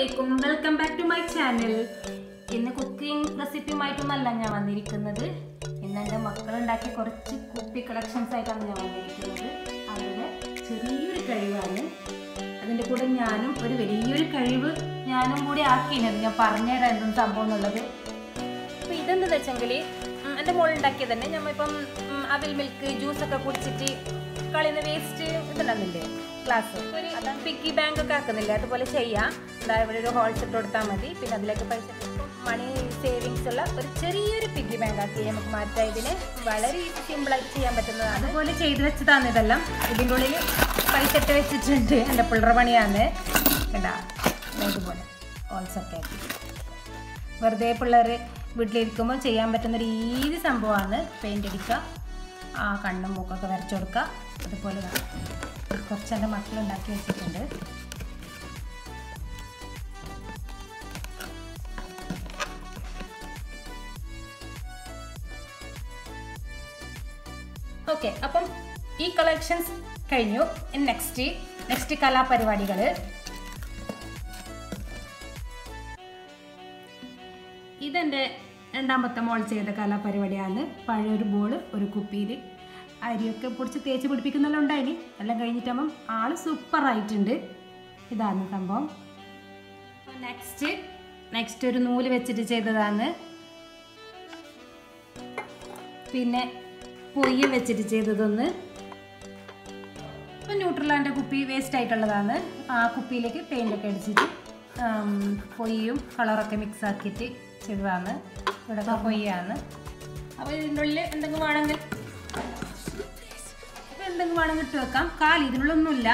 അലൈക്കും welcome back to my channel ഇന്ന് cooking റെസിപ്പിയുമായിട്ടൊന്നല്ല ഞാൻ വന്നിരിക്കുന്നത്. ഇന്ന് എന്റെ മക്കളുണ്ടാക്കിയ കുറച്ച് കുപ്പി കളക്ഷൻസ് ആയിട്ടാണ് ഞാൻ വന്നിരിക്കുന്നത്. അവരുടെ ചെറിയൊരു കഴിവാണ്. അതിന്റെ കൂടെ ഞാനും ഒരു വലിയൊരു കഴിവ് ഞാനും കൂടി ആക്കിയിരുന്നത് ഞാൻ പറഞ്ഞുതരാം എന്തും സംഭവം എന്നുള്ളത്. അപ്പോൾ ഇതെന്താണെന്ന് വെച്ചെങ്കിൽ എന്റെ മോളുണ്ടാക്കിയത് തന്നെ. നമ്മളിപ്പം ഇപ്പം അവിൽ മിൽക്ക് ജ്യൂസൊക്കെ കുടിച്ചിട്ട് കളയുന്ന വേസ്റ്റ് ഇതുണ്ടെന്നില്ലേ ക്ലാസ് അതാണ് പിക്കി ബാങ്ക് ഒക്കെ ആക്കുന്നില്ലേ? അതുപോലെ ചെയ്യാം. അതായത് ഇവിടെ ഒരു ഹോൾസ് ഇട്ട് കൊടുത്താൽ മതി. പിന്നെ അതിലേക്ക് പൈസ മണി സേവിങ്സ് ഉള്ള ഒരു ചെറിയൊരു പിക്കി ബാങ്ക് ആക്കി നമുക്ക് മാറ്റാം. ഇതിന് വളരെ സിമ്പിളായിട്ട് ചെയ്യാൻ പറ്റുന്നതാണ്. അതുപോലെ ചെയ്ത് വെച്ചതാണ് ഇതെല്ലാം. ഇതിന്റെ ഉള്ളിൽ പൈസ ഇട്ട് വെച്ചിട്ടുണ്ട്. എന്റെ പിള്ളറ പണിയാണ്. കേട്ടാ ഇതുപോലെ ഹോൾസെറ്റ് ആക്കി. വെറുതെ പിള്ളേർ വീട്ടിലിരിക്കുമ്പോൾ ചെയ്യാൻ പറ്റുന്ന ഒരു ഈസി സംഭവമാണ്. പെയിന്റ് അടിക്കുക. ആ കണ്ണും മൂക്കൊക്കെ വരച്ചു കൊടുക്കുക. അതുപോലെ കുറച്ച് എന്റെ മക്കളുണ്ടാക്കി വെച്ചിട്ടുണ്ട്. ഓക്കെ അപ്പം ഈ കളക്ഷൻസ് കഴിഞ്ഞു. നെക്സ്റ്റ് നെക്സ്റ്റ് കലാപരിപാടികൾ ഇതെന്റെ രണ്ടാമത്തെ മോൾ ചെയ്ത കലാപരിപാടിയാണ്. പഴയൊരു ബോൾ ഒരു കുപ്പിയിൽ അരിയൊക്കെ പൊടിച്ച് തേച്ച് പിടിപ്പിക്കുന്നെല്ലാം ഉണ്ടായിന് എല്ലാം കഴിഞ്ഞിട്ടാകുമ്പം ആൾ സൂപ്പറായിട്ടുണ്ട്. ഇതാണ് സംഭവം. നെക്സ്റ്റ് നെക്സ്റ്റ് ഒരു നൂൽ വെച്ചിട്ട് ചെയ്തതാണ്. പിന്നെ പൊയ്യ വെച്ചിട്ട് ചെയ്തതൊന്ന്. ഇപ്പം ന്യൂട്രലാന്റെ കുപ്പി വേസ്റ്റ് ആയിട്ടുള്ളതാണ്. ആ കുപ്പിയിലേക്ക് പെയിന്റൊക്കെ അടിച്ചിട്ട് പൊയ്യും കളറൊക്കെ മിക്സ് ആക്കിയിട്ട് ചെയ്തതാണ്. ഇവിടെ പൊയ്യാണ്. അപ്പോൾ ഇതിന്റെ ഉള്ളിൽ എന്തെങ്കിലും വേണമെങ്കിൽ എന്തെങ്കിലും വേണമെങ്കിൽ ഇട്ട് വെക്കാം. കാൽ ഇതിനുള്ളൊന്നുമില്ല?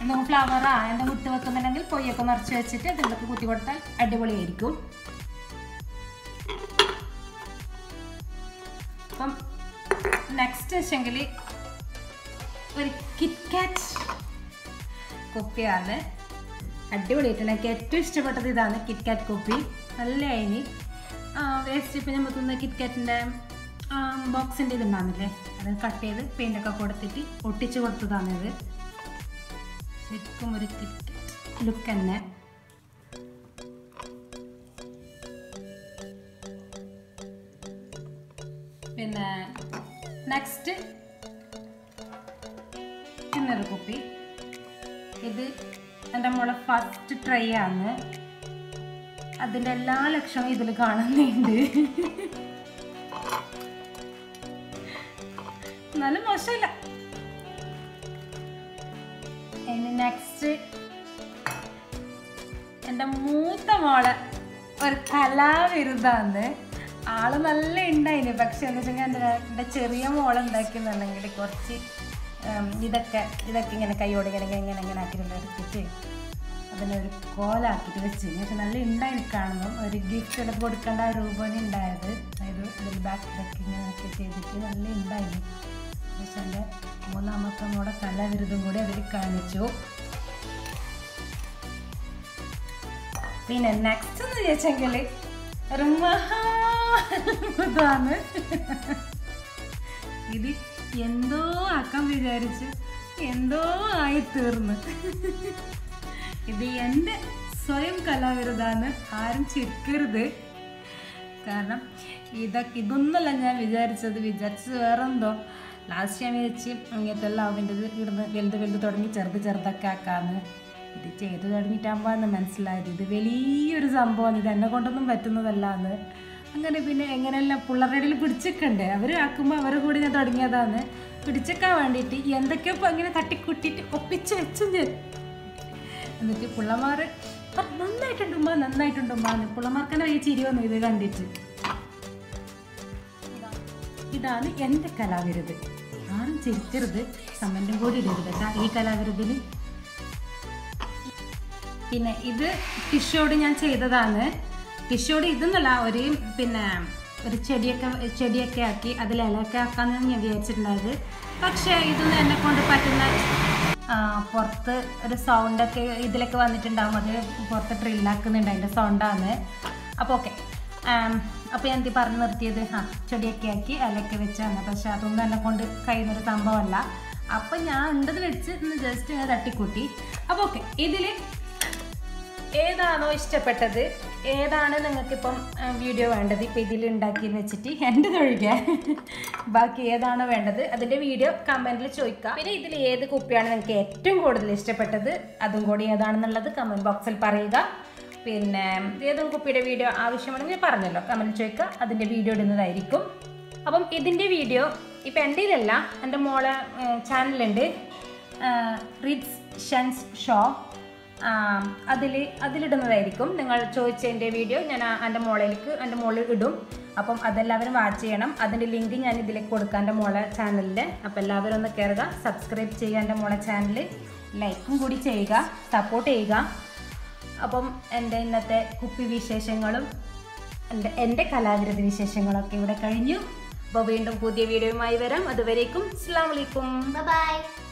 എന്തെങ്കിലും ഫ്ലവറാ എന്തെങ്കിലും ഇട്ട് വെക്കുന്നുണ്ടെങ്കിൽ പൊയ്യൊക്കെ നിറച്ച് വെച്ചിട്ട് ഇതിലൊക്കെ കുത്തി കൊടുത്താൽ അടിപൊളിയായിരിക്കും. അപ്പം നെക്സ്റ്റ് വെച്ചെങ്കിൽ ഒരു കിറ്റ്കാറ്റ് കുപ്പിയാണ് അടിപൊളിയായിട്ടുണ്ട്. എനിക്ക് ഏറ്റവും ഇഷ്ടപ്പെട്ടത് ഇതാണ് കിറ്റ്കാറ്റ് കുപ്പി നല്ല അയിനി വേസ്റ്റ് ഇപ്പം നമ്മൾ തിന്ന കിറ്റ്കാറ്റിന്റെ ബോക്സിന്റെ ഇതുണ്ടാകുന്നില്ലേ അത് കട്ട് ചെയ്ത് പെയിന്റൊക്കെ കൊടുത്തിട്ട് ഒട്ടിച്ച് കൊടുത്തതാണിത് ശരിക്കും ഒരു ലുക്ക് തന്നെ. പിന്നെ നെക്സ്റ്റ് ഇന്നൊരു കുപ്പി ഇത് എന്റെ മോളെ ഫസ്റ്റ് ട്രൈ ആണ്. അതിന്റെ എല്ലാ ലക്ഷണവും ഇതിൽ കാണുന്നുണ്ട്. എന്നാലും മോശമില്ല. ഇനി നെക്സ്റ്റ് എന്റെ മൂത്ത മോളെ ഒരു കലാവിരുദ്ധാന്ന് ആൾ നല്ല ഉണ്ടായിന്. പക്ഷെ എന്ന് വെച്ചാൽ എന്റെ ചെറിയ മോളെ ഉണ്ടാക്കിയെന്നുണ്ടെങ്കിൽ കുറച്ച് ഇതൊക്കെ ഇതൊക്കെ ഇങ്ങനെ കൈയോടെ ഇങ്ങനെ ഇങ്ങനെ ഇങ്ങനെ ആക്കിയിട്ട് എടുത്തിട്ട് അതിനൊരു കോലാക്കിയിട്ട് വെച്ച്. പക്ഷെ നല്ല ഉണ്ടായി കാണുന്നു ഒരു ഗിഫ്റ്റ് എടുത്ത് കൊടുക്കേണ്ട രൂപമാണ് ഉണ്ടായത്. അതായത് ബാക്ക് ബാക്ക് ഒക്കെ ചെയ്തിട്ട് നല്ല ഉണ്ടായി പക്ഷെ എന്റെ മൂന്നാമത്തെ മോടെ കലാവിരുദ്ധം കൂടി അതിൽ കാണിച്ചു. പിന്നെ നെക്സ്റ്റ് എന്ന് ചോദിച്ചെങ്കിൽ ഒരു ഇത് എന്തോ ആക്കാൻ വിചാരിച്ച് എന്തോ ആയി തീർന്ന് ഇത് എന്റെ സ്വയം കലാവിരുദ്ധാണ് ആരും ചിരിക്കരുത്. കാരണം ഇതൊക്കെ ഇതൊന്നുമല്ല ഞാൻ വിചാരിച്ചത്. വിചാരിച്ചത് വേറെന്തോ? ലാസ്റ്റ് ഞാൻ വിചാരിച്ച് അങ്ങനത്തെ എല്ലാം അവന്റെ ഇടുന്ന് വലുത് വലുത് തുടങ്ങി ചെറുത് ചെറുതൊക്കെ ആക്കാന്ന്. ഇത് ചെയ്ത് തുടങ്ങിയിട്ടാകുമ്പോഴാണ് മനസ്സിലായത് ഇത് വലിയൊരു സംഭവമാണ്. ഇത് എന്നെ കൊണ്ടൊന്നും പറ്റുന്നതല്ല എന്ന് അങ്ങനെ പിന്നെ എങ്ങനെയെല്ലാം പിള്ളേരുടെ ഇടയിൽ പിടിച്ചിട്ടുണ്ട് അവർ ആക്കുമ്പോൾ അവരെ കൂടി ഞാൻ തുടങ്ങിയതാണ് പിടിച്ചേക്കാൻ വേണ്ടിയിട്ട് എന്തൊക്കെയോ അങ്ങനെ തട്ടിക്കുട്ടിയിട്ട് ഒപ്പിച്ച് വെച്ചു ഞാൻ എന്നിട്ട് പിള്ളമാർ നന്നായിട്ടുണ്ടുമ്പോൾ ഉമ്മ നന്നായിട്ടുണ്ട് ഉമ്മ എന്ന്. പിള്ളമാർക്ക് തന്നെ ഈ ചിരി വന്നു ഇത് കണ്ടിട്ട്. ഇതാണ് എന്റെ കലാവിരുത്. ആരും ചിരിക്കരുത് കമന്റും കൂടി ഇടരുത് കേട്ടോ ഈ കലാവിരുതിൽ പിന്നെ ഇത് ടിഷ്യോട് ഞാൻ ചെയ്തതാണ്. ടിഷ്യോട് ഇതെന്നല്ല ഒരു പിന്നെ ഒരു ചെടിയൊക്കെ ചെടിയൊക്കെ ആക്കി അതിൽ ഇലയൊക്കെ ആക്കാമെന്ന് ഞാൻ വിചാരിച്ചിട്ടുണ്ടായത്. പക്ഷേ ഇതൊന്നും എന്നെ കൊണ്ട് പറ്റുന്ന പുറത്ത് ഒരു സൗണ്ടൊക്കെ ഇതിലൊക്കെ വന്നിട്ടുണ്ടാകും അത് പുറത്ത് ഡ്രില്ലാക്കുന്നുണ്ട് അതിന്റെ സൗണ്ടാണ് അപ്പോൾ ഓക്കെ അപ്പോൾ ഞാൻ എന്തി പറഞ്ഞു നിർത്തിയത് ആ ചെടിയൊക്കെ ആക്കി ഇലയൊക്കെ വെച്ചാണ് പക്ഷെ അതൊന്നും എന്നെ കൊണ്ട് കഴിയുന്നൊരു സംഭവമല്ല. അപ്പം ഞാൻ ഉണ്ടത് വെച്ച് ഒന്ന് ജസ്റ്റ് ഇങ്ങനെ തട്ടിക്കൂട്ടി. അപ്പോൾ ഓക്കെ ഇതിൽ ഏതാണോ ഇഷ്ടപ്പെട്ടത് ഏതാണ് നിങ്ങൾക്കിപ്പം വീഡിയോ വേണ്ടത്? ഇപ്പം ഇതിൽ ഉണ്ടാക്കി വെച്ചിട്ട് എന്റെ തൊഴിക്കാൻ ബാക്കി ഏതാണോ വേണ്ടത് അതിന്റെ വീഡിയോ കമന്റിൽ ചോദിക്കാം. പിന്നെ ഇതിൽ ഏത് കുപ്പിയാണ് നിങ്ങൾക്ക് ഏറ്റവും കൂടുതൽ ഇഷ്ടപ്പെട്ടത്? അതും കൂടി ഏതാണെന്നുള്ളത് കമന്റ് ബോക്സിൽ പറയുക. പിന്നെ ഏതും കുപ്പിയുടെ വീഡിയോ ആവശ്യമാണെങ്കിൽ പറഞ്ഞല്ലോ. കമന്റ് ചോദിക്കുക. അതിന്റെ വീഡിയോ ഇടുന്നതായിരിക്കും. അപ്പം ഇതിന്റെ വീഡിയോ ഇപ്പം എന്റെ ഇതല്ല എന്റെ മോളെ ചാനലുണ്ട് റിഡ്സ് ഷൻസ് ഷോ. അതിൽ അതിലിടുന്നതായിരിക്കും. നിങ്ങൾ ചോദിച്ചതിന്റെ വീഡിയോ ഞാൻ എന്റെ മോളിലേക്ക് എന്റെ മോളിൽ ഇടും. അപ്പം അതെല്ലാവരും വാച്ച് ചെയ്യണം. അതിന്റെ ലിങ്ക് ഞാൻ ഇതിലേക്ക് കൊടുക്കാം എന്റെ മോളെ ചാനലിൽ അപ്പോൾ എല്ലാവരും ഒന്ന് കയറുക സബ്സ്ക്രൈബ് ചെയ്യുക എന്റെ മോളെ ചാനൽ ലൈക്കും കൂടി ചെയ്യുക സപ്പോർട്ട് ചെയ്യുക. അപ്പം എന്റെ ഇന്നത്തെ കുപ്പി വിശേഷങ്ങളും എന്റെ എന്റെ കലാകൃതി വിശേഷങ്ങളൊക്കെ ഇവിടെ കഴിഞ്ഞു. അപ്പോൾ വീണ്ടും പുതിയ വീഡിയോയുമായി വരാം. അതുവരേക്കും അസ്സാം വലൈക്കും ബൈ.